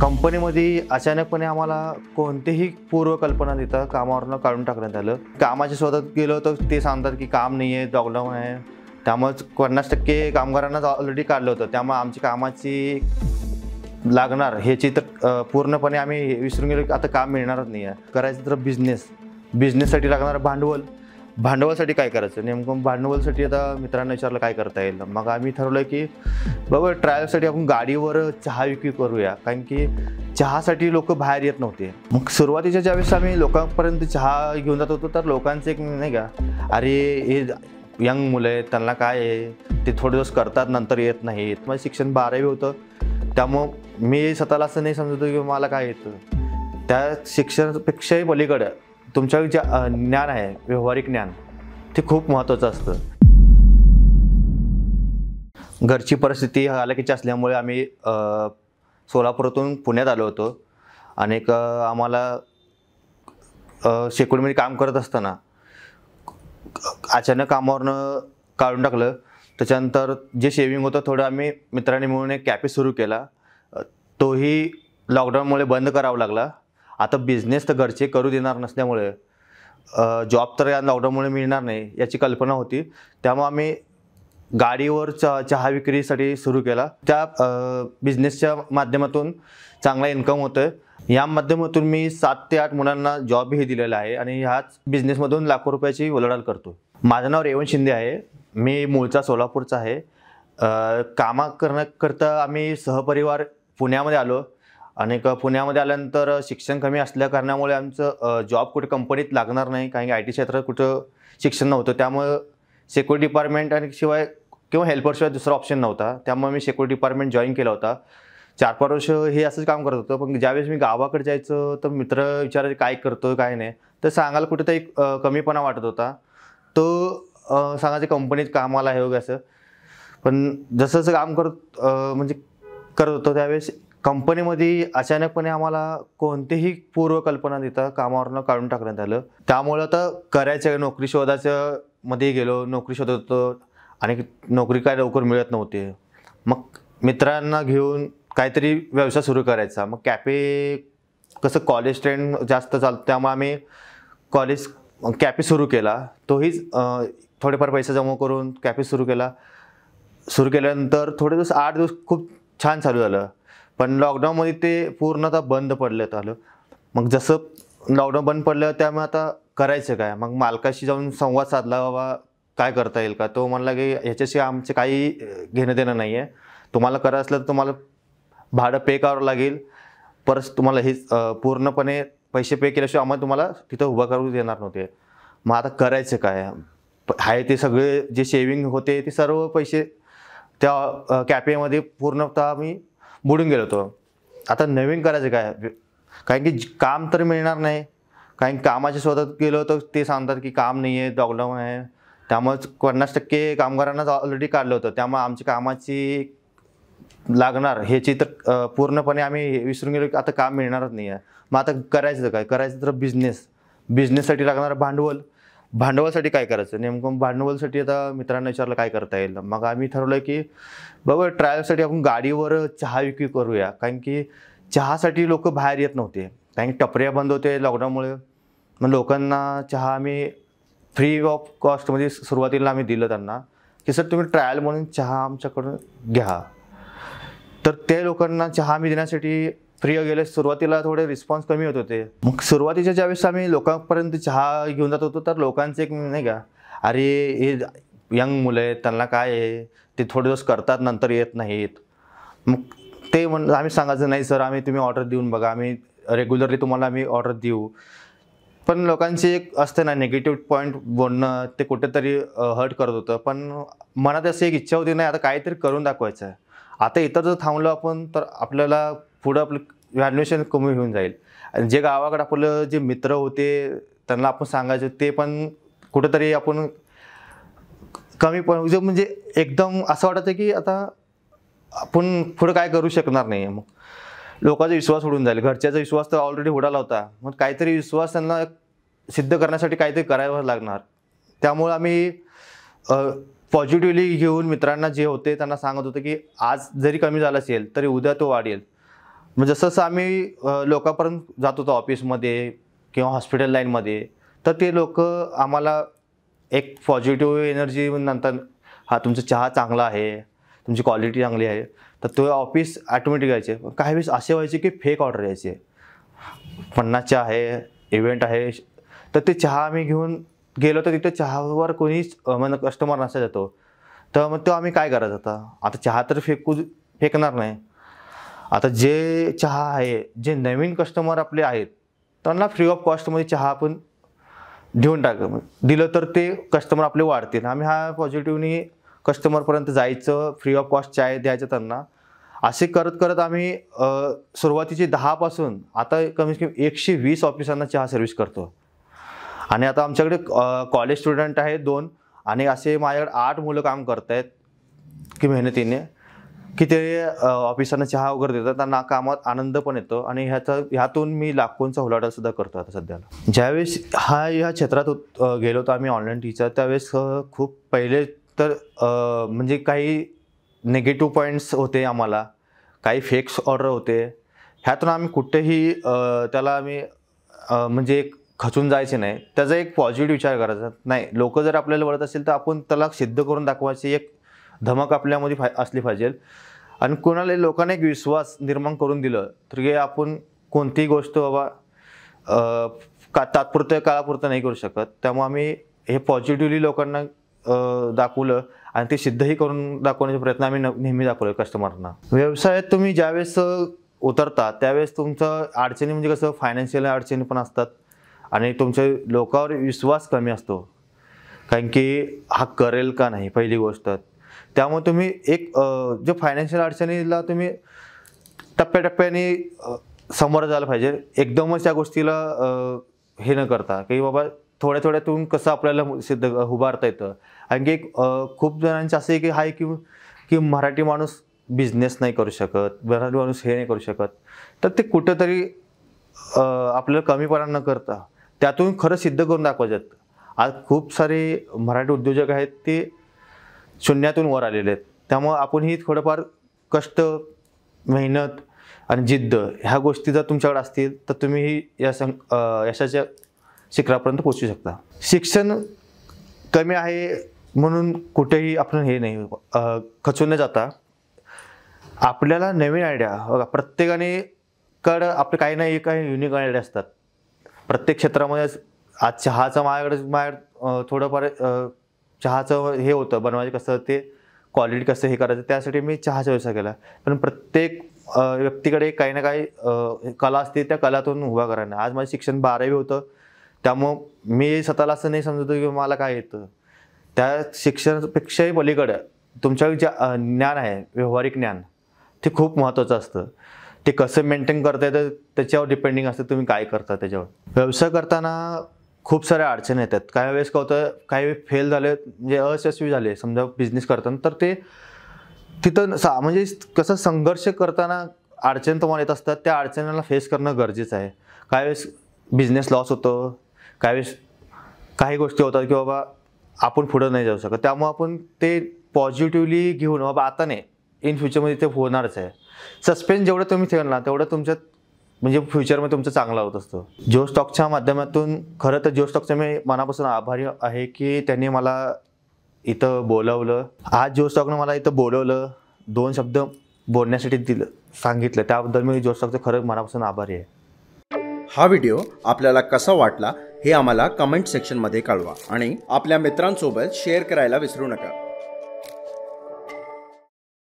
कंपनीमध्ये अचानकपणे आम्हाला कोणतीही पूर्वकल्पना देता कामावरनं काढून टाकण्यात आलं. कामाच्या शोधात गेलो तर ते सांगतात की काम नाही आहे लॉकडाऊन आहे. त्यामुळेच पन्नास टक्के कामगारांनाच ऑलरेडी काढलं होतं. त्यामुळे आमची कामाची लागणार ह्याची तर पूर्णपणे आम्ही विसरून गेलो की आता काम मिळणारच नाही आहे. करायचं तर बिझनेस बिझनेससाठी लागणारं भांडवल. भांडवलसाठी काय करायचं? नेमकं भांडवलसाठी आता मित्रांना विचारलं काय करता येईल? मग आम्ही ठरवलं की बाबा ट्रायलसाठी आपण गाडीवर चहा विक्री करूया. कारण की चहासाठी लोक बाहेर येत नव्हते. मग सुरुवातीच्या ज्यावेळेस आम्ही लोकांपर्यंत चहा घेऊन जात होतो तर लोकांचं एक नाही का अरे हे यंग मुलं आहेत त्यांना काय आहे? ते थोडे दिवस करतात नंतर येत नाहीत. माझं शिक्षण बारावी होतं. त्यामुळं मी स्वतःला असं नाही समजत की मला काय येतं. त्या शिक्षणापेक्षाही पलीकडं तुमच्या जे ज्ञान आहे व्यावहारिक ज्ञान ते खूप महत्त्वाचं असतं. घरची परिस्थिती हालाकीची असल्यामुळे आम्ही सोलापुरातून सोलापूरातून पुण्यात आलो होतो. आणि एक, आम्हाला शेकुडमध्ये काम करत असताना अचानक कामावरनं काढून टाकलं. त्याच्यानंतर जे शेविंग होतं थोडं आम्ही मित्रांनी मिळून एक कॅफे सुरू केला. तोही लॉकडाऊनमुळे बंद करावा लागला. आता बिझनेस तर घरचे करू देणार नसल्यामुळे जॉब तर या लॉकडाऊनमुळे मिळणार नाही याची कल्पना होती. त्यामुळे आम्ही गाडीवर च चहा विक्रीसाठी सुरू केला. त्या बिझनेसच्या माध्यमातून चांगला इन्कम होतं आहे या माध्यमातून मी सात ते आठ मुलांना जॉबही दिलेला आहे आणि ह्याच बिझनेसमधून लाखो रुपयाची उलाढाल करतो माझं नाव रेवण शिंदे आहे. मी मूळचा सोलापूरचा आहे. कामा करण्याकरता आम्ही सहपरिवार पुण्यामध्ये आलो. आणि क- पुण्यामध्ये आल्यानंतर शिक्षण कमी असल्या कारणामुळे आमचं जॉब कुठे कंपनीत लागणार नाही कारण की आय टी क्षेत्रात कुठं शिक्षण नव्हतं. त्यामुळं सेक्युरिटी डिपार्टमेंट आणि शिवाय किंवा हेल्परशिवाय दुसरा ऑप्शन नव्हता. त्यामुळे मी सेक्युरिटी डिपार्टमेंट जॉईन केला होता. चार पाच वर्ष हे असंच काम करत होतं. पण ज्यावेळेस मी गावाकडे जायचं तर मित्र विचारायचे काय करतो काय नाही. तर सांगायला कुठेतरी कमीपणा वाटत होता. तो अ, सांगायचं कंपनीत कामाला आहे वगैरे असं. पण जसं जसं काम करत म्हणजे करत होतो त्यावेळेस कंपनीमध्ये अचानकपणे आम्हाला कोणतीही पूर्वकल्पना देता कामावरनं काढून टाकण्यात आलं. त्यामुळं आता करायचं नोकरी शोधाचं मध्ये गेलो नोकरी शोधत होतो आणि नोकरी काय लवकर मिळत नव्हते. मग मित्रांना घेऊन काहीतरी व्यवसाय सुरू करायचा. मग कॅफे कसं कॉलेज ट्रेंड जास्त चालतं त्यामुळे आम्ही कॉलेज कॅफे सुरू केला. तोही थोडेफार पैसे जमा करून कॅफे सुरू केला. सुरू केल्यानंतर थोडे दिवस आठ दिवस खूप छान चालू झालं. पण लॉकडाऊनमध्ये ते पूर्णतः बंद पडलं आलं. मग जसं लॉकडाऊन बंद पडलं त्यामुळे आता करायचं काय? मग मालकाशी जाऊन संवाद साधला बाबा काय करता येईल का? तो म्हणला की ह्याच्याशी आमचे काही घेणं देणं नाही आहे तुम्हाला करायचं असलं तर तुम्हाला भाडं पे करावं लागेल. परत तुम्हाला हे पूर्णपणे पैसे पे केल्याशिवाय आम्हाला तुम्हाला तिथं उभं करू देणार नव्हते. मग आता करायचं काय? प- आहे ते सगळे जे शेविंग होते ते सर्व पैसे त्या कॅपेमध्ये कॅफेमध्ये पूर्णतः मी बुडून गेलो होतो आता नवीन करायचं काय? कारण की काम तर मिळणार नाही. कारण कामाच्या शोधात गेलो तर ते सांगतात की काम नाही आहे लॉकडाऊन आहे. त्यामुळेच पन्नास टक्के कामगारांनाच ऑलरेडी काढलं होतं. त्यामुळे आमची कामाची लागणार. ह्याची तर पूर्णपणे आम्ही विसरून गेलो की आता काम मिळणारच नाही आहे मग आता करायचं काय? करायचं तर बिझनेस बिझनेससाठी लागणारं भांडवल. भांडवलसाठी काय करायचं? नेमकं भांडवलसाठी आता मित्रांना विचारलं काय करता येईल? मग आम्ही ठरवलं की बाबा ट्रायलसाठी आपण गाडीवर चहा विक्री करूया. कारण की चहासाठी लोक बाहेर येत नव्हते. कारण की टपऱ्या बंद होते लॉकडाऊनमुळे मग लोकांना चहा आम्ही फ्री ऑफ कॉस्टमध्ये सुरुवातीला आम्ही दिलं त्यांना की सर तुम्ही ट्रायल म्हणून चहा आमच्याकडून घ्या. तर ते लोकांना चहा आम्ही देण्यासाठी फ्री गेले सुरुवातीला थोडे रिस्पॉन्स कमी होत होते. मग सुरुवातीच्या ज्यावेळेस आम्ही लोकांपर्यंत चहा घेऊन जात होतो तर लोकांचे एक नाही का अरे हे यंग मुलं आहेत त्यांना काय आहे? ते थोडे दिवस करतात नंतर येत नाहीत. मग ते म्हण आम्ही सांगायचं नाही सर आम्ही तुम्ही ऑर्डर देऊन बघा आम्ही रेग्युलरली तुम्हाला आम्ही ऑर्डर देऊ. पण लोकांची एक असते ना निगेटिव्ह पॉईंट बोलणं ते कुठेतरी हर्ट करत होतं. पण मनात अशी एक इच्छा होती नाही आता काहीतरी करून दाखवायचं आहे आता इतर जर थांबलो आपण तर आपल्याला पुढं आपलं व्हॅल्युएशन कमी होऊन जाईल. आणि जे गावाकडे आपलं जे मित्र होते त्यांना आपण सांगायचं ते पण कुठंतरी आपण कमी पण म्हणजे एकदम असं वाटतं की आता आपण पुढं काय करू शकणार नाही. मग लोकांचा विश्वास उडून जाईल. घरच्याचा विश्वास तर ऑलरेडी उडाला होता. मग काहीतरी विश्वास त्यांना सिद्ध करण्यासाठी काहीतरी करावं लागणार. त्यामुळे आम्ही पॉझिटिव्हली घेऊन मित्रांना जे होते त्यांना सांगत होतो की आज जरी कमी झालं असेल तरी उद्या तो वाढेल. म्हणजे मग जसं जसं आम्ही लोकांपर्यंत जात होतो ऑफिसमध्ये किंवा हॉस्पिटल लाईनमध्ये तर ते लोक आम्हाला एक पॉझिटिव्ह एनर्जी नंतर हा तुमचा चहा चांगला आहे तुमची क्वालिटी चांगली आहे. तर तो ऑफिस ॲटोमॅटिक यायचे. पण काही वेळेस असे व्हायचे की फेक ऑर्डर यायचे. पन्नास चहा आहे इव्हेंट आहे तर ते चहा आम्ही घेऊन गेलो तर तिथे चहावर कोणीच म्हणजे कस्टमर नसा येतो तर मग तो आम्ही काय करायचं आता? आता चहा तर फेकू फेकणार नाही. आता जे चहा आहे जे नवीन कस्टमर आपले आहेत त्यांना फ्री ऑफ कॉस्टमध्ये चहा आपण देऊन टाक. दिलं तर ते कस्टमर आपले वाढतील. आम्ही हा पॉझिटिव्हनी कस्टमरपर्यंत जायचं फ्री ऑफ कॉस्ट चाय द्यायचं त्यांना. असे करत करत आम्ही सुरुवातीचे दहापासून आता कमीत कमी एकशे वीस ऑफिसांना चहा सर्व्हिस करतो. आणि आता आमच्याकडे कॉलेज स्टुडंट आहेत दोन. आणि असे माझ्याकडे आठ मुलं काम करत आहेत की मेहनतीने. की ते ऑफिसांना चहा वगैरे देतात त्यांना कामात आनंद पण येतो आणि ह्याचा ह्यातून मी लाखोंचा उलाढाल सुद्धा करतो आता सध्याला. ज्यावेळेस हा ह्या क्षेत्रात गेलो होतो आम्ही ऑनलाईन टीचर त्यावेळेस खूप पहिले तर म्हणजे काही निगेटिव्ह पॉईंट्स होते आम्हाला काही फेक्स ऑर्डर होते. ह्यातून आम्ही कुठेही त्याला आम्ही म्हणजे एक खचून जायचे नाही. त्याचा एक पॉझिटिव्ह विचार करायचा. नाही लोक जर आपल्याला वळत असेल तर आपण त्याला सिद्ध करून दाखवायची एक धमक आपल्यामध्ये फाय असली पाहिजे आणि कोणाला लोकांना एक विश्वास निर्माण करून दिलं तर की आपण कोणतीही गोष्ट बाबा का तात्पुरत्या काळापुरतं नाही करू शकत. त्यामुळे आम्ही हे पॉझिटिव्हली लोकांना दाखवलं आणि ते सिद्धही करून दाखवण्याचा प्रयत्न आम्ही न- नेहमी दाखवलो कस्टमरना व्यवसायात तुम्ही ज्यावेळेस उतरता त्यावेळेस तुमचं अडचणी म्हणजे कसं फायनान्शियल अडचणी पण असतात आणि तुमच्या लोकांवर विश्वास कमी असतो. कारण की हा करेल का नाही पहिली गोष्ट. त्यामुळे तुम्ही एक जो जे फायनान्शियल अडचणीला तुम्ही टप्प्याटप्प्याने समोर जायला पाहिजे. एकदमच त्या गोष्टीला हे न करता. की बाबा थोड्या थोड्यातून कसं आपल्याला सिद्ध उभारता येतं. आणखी एक खूप जणांचं असं की आहे की की मराठी माणूस बिझनेस नाही करू शकत. मराठी माणूस हे नाही करू शकत. तर ते कुठंतरी आपल्याला कमीपणा न करता त्यातून खरं सिद्ध करून दाखवायचं. आज खूप सारे मराठी उद्योजक आहेत ते शून्यातून वर आलेले आहेत. त्यामुळं आपणही थोडंफार कष्ट मेहनत आणि जिद्द ह्या गोष्टी जर तुमच्याकडे असतील तर तुम्हीही या सं यशाच्या शिखरापर्यंत पोचू शकता. शिक्षण कमी आहे म्हणून कुठेही आपण हे नाही खचून न जाता आपल्याला नवीन आयडिया बघा प्रत्येकाने कडं आपले काही नाही काही युनिक आयडिया असतात. प्रत्येक क्षेत्रामध्ये आज चहाचा माझ्याकडे माझ्या थोडंफार चहाचं हे होतं बनवायचं कसं ते क्वालिटी कसं हे करायचं त्यासाठी मी चहाचा व्यवसाय केला. पण प्रत्येक व्यक्तीकडे काही ना काही कला असते त्या कलातून उभा करायला. आज माझं शिक्षण बारावी होतं. त्यामुळं मी स्वतःला असं नाही समजतो की मला काय येतं. त्या शिक्षणापेक्षाही पलीकडं तुमच्या ज्या ज्ञान आहे व्यावहारिक ज्ञान ते खूप महत्त्वाचं असतं. ते कसं मेंटेन करता येतं त्याच्यावर डिपेंडिंग असतं तुम्ही काय करता त्याच्यावर. व्यवसाय करताना खूप साऱ्या अडचणी येतात. काही वेळेस काय होतं काही फेल झाले म्हणजे अयशस्वी झाले समजा बिझनेस करताना तर ते तिथं सा म्हणजे कसं संघर्ष करताना अडचणी तुम्हाला येत असतात त्या अडचणीला फेस करणं गरजेचं आहे. काही वेळेस बिझनेस लॉस होतो काही वेळेस काही गोष्टी होतात की बाबा आपण पुढं नाही जाऊ शकत. त्यामुळे आपण ते पॉझिटिव्हली घेऊन बाबा आता नाही इन फ्युचरमध्ये ते होणारच आहे. सस्पेन्स जेवढं तुम्ही ठेवणार ना तेवढं तुमच्यात म्हणजे फ्युचरमध्ये तुमचं चांगलं होत असतं. जिओ स्टॉकच्या माध्यमातून खरं तर जिओ स्टॉकचं मी मनापासून आभारी आहे की त्यांनी मला इथं बोलवलं. आज जिओ स्टॉकनं मला इथं बोलवलं दोन शब्द बोलण्यासाठी दिलं सांगितलं. त्याबद्दल मी जिओ स्टॉकचं खरं मनापासून आभारी आहे. हा व्हिडिओ आपल्याला कसा वाटला हे आम्हाला कमेंट सेक्शनमध्ये कळवा आणि आपल्या मित्रांसोबत शेअर करायला विसरू नका.